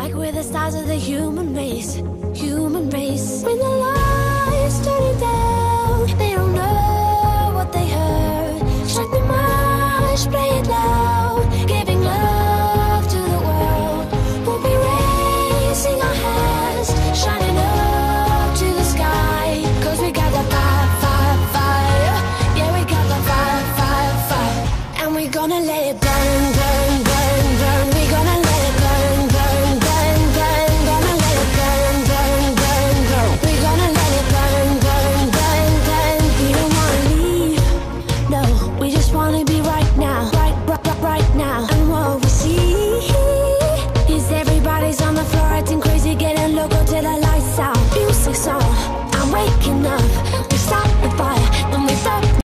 Like we're the stars of the human race, human race. When the lights turning down, they don't know what they heard. Strike the march, play it loud, giving love to the world. We'll be raising our hands, shining up to the sky. Cause we got the fire, fire, fire. Yeah, we got the fire, fire, fire. And we're gonna let it burn,